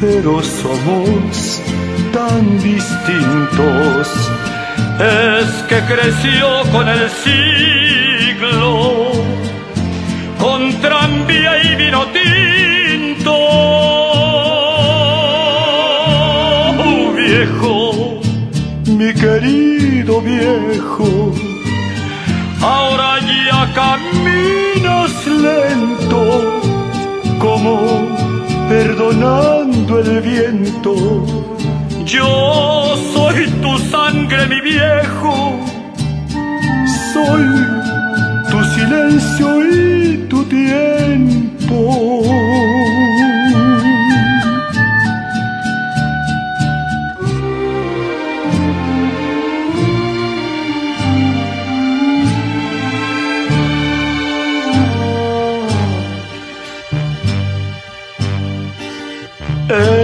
pero somos tan distintos. Es que creció con el siglo, con tranvía y vino tinto. Oh, viejo, mi querido viejo, ahora ya caminas lento, como perdonando el viento yo soy tu sangre, mi viejo. Soy tu silencio y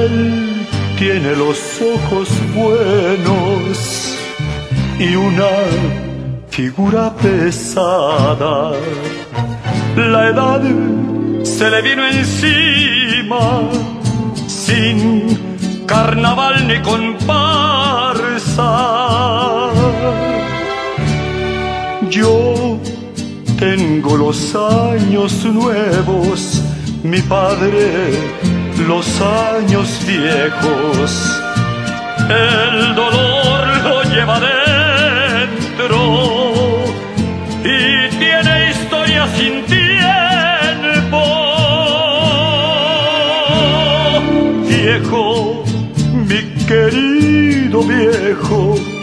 Él tiene los ojos buenos y una figura pesada. La edad se le vino encima sin carnaval ni comparsa. Yo tengo los años nuevos, mi padre los años viejos. El dolor lo lleva dentro y tiene historia sin tiempo. Viejo, mi querido viejo